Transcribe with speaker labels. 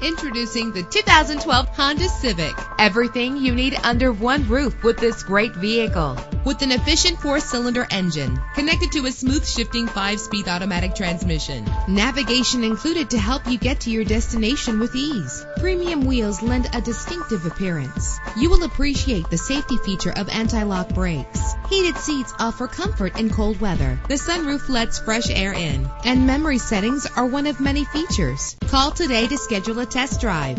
Speaker 1: Introducing the 2012 Honda Civic. Everything you need under one roof with this great vehicle. With an efficient four-cylinder engine connected to a smooth shifting five-speed automatic transmission. Navigation included to help you get to your destination with ease. Premium wheels lend a distinctive appearance. You will appreciate the safety feature of anti-lock brakes. Heated seats offer comfort in cold weather. The sunroof lets fresh air in. And memory settings are one of many features. Call today to schedule a test drive.